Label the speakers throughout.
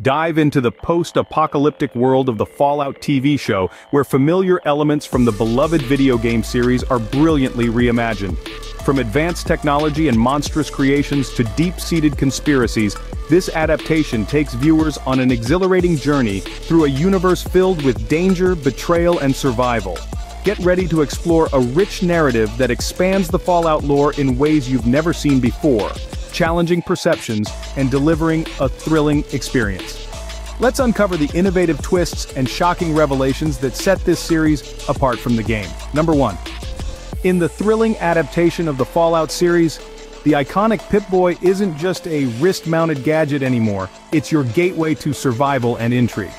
Speaker 1: Dive into the post-apocalyptic world of the Fallout TV show, where familiar elements from the beloved video game series are brilliantly reimagined. From advanced technology and monstrous creations to deep-seated conspiracies, this adaptation takes viewers on an exhilarating journey through a universe filled with danger, betrayal, and survival. Get ready to explore a rich narrative that expands the Fallout lore in ways you've never seen before challenging perceptions, and delivering a thrilling experience. Let's uncover the innovative twists and shocking revelations that set this series apart from the game. Number 1. In the thrilling adaptation of the Fallout series, the iconic Pip-Boy isn't just a wrist-mounted gadget anymore, it's your gateway to survival and intrigue.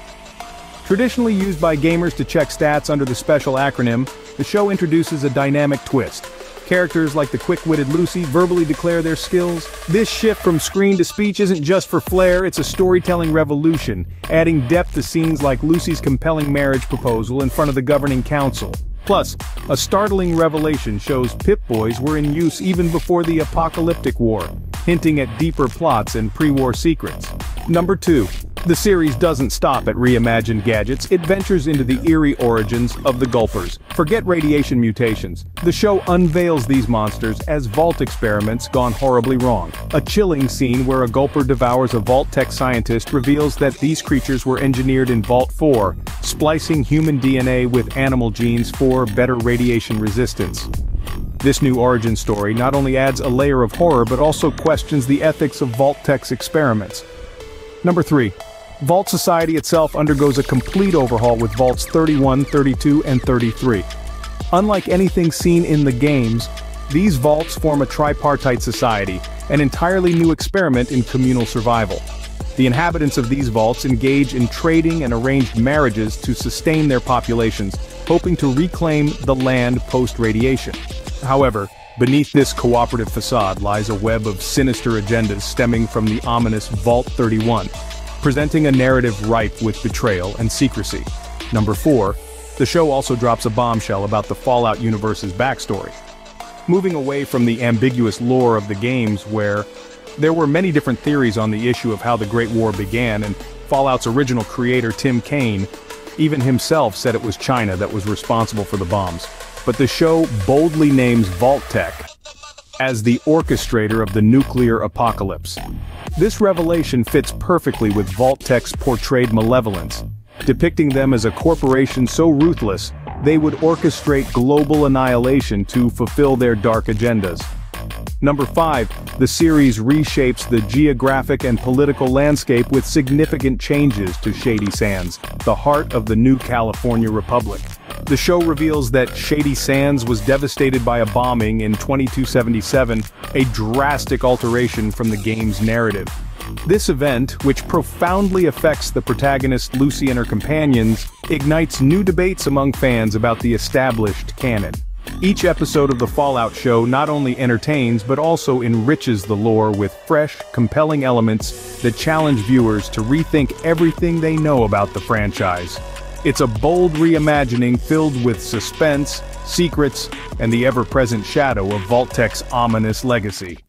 Speaker 1: Traditionally used by gamers to check stats under the special acronym, the show introduces a dynamic twist, Characters like the quick-witted Lucy verbally declare their skills. This shift from screen to speech isn't just for flair, it's a storytelling revolution, adding depth to scenes like Lucy's compelling marriage proposal in front of the governing council. Plus, a startling revelation shows Pip-Boys were in use even before the apocalyptic war, hinting at deeper plots and pre-war secrets. Number 2. The series doesn't stop at reimagined gadgets, it ventures into the eerie origins of the Gulpers. Forget radiation mutations. The show unveils these monsters as Vault experiments gone horribly wrong. A chilling scene where a Gulper devours a Vault-Tec scientist reveals that these creatures were engineered in Vault 4, splicing human DNA with animal genes for better radiation resistance. This new origin story not only adds a layer of horror but also questions the ethics of Vault-Tec's experiments. Number 3. Vault Society itself undergoes a complete overhaul with Vaults 31, 32, and 33. Unlike anything seen in the games, these vaults form a tripartite society, an entirely new experiment in communal survival. The inhabitants of these vaults engage in trading and arranged marriages to sustain their populations, hoping to reclaim the land post-radiation. However, beneath this cooperative facade lies a web of sinister agendas stemming from the ominous Vault 31, presenting a narrative ripe with betrayal and secrecy. Number 4. The show also drops a bombshell about the Fallout universe's backstory. Moving away from the ambiguous lore of the games where there were many different theories on the issue of how the Great War began and Fallout's original creator Tim Cain even himself said it was China that was responsible for the bombs. But the show boldly names Vault-Tec as the orchestrator of the nuclear apocalypse. This revelation fits perfectly with Vault-Tec's portrayed malevolence, depicting them as a corporation so ruthless, they would orchestrate global annihilation to fulfill their dark agendas. Number 5. The series reshapes the geographic and political landscape with significant changes to Shady Sands, the heart of the new California Republic. The show reveals that Shady Sands was devastated by a bombing in 2277, a drastic alteration from the game's narrative. This event, which profoundly affects the protagonist Lucy and her companions, ignites new debates among fans about the established canon. Each episode of the Fallout show not only entertains but also enriches the lore with fresh, compelling elements that challenge viewers to rethink everything they know about the franchise. It's a bold reimagining filled with suspense, secrets, and the ever-present shadow of Vault-Tec's ominous legacy.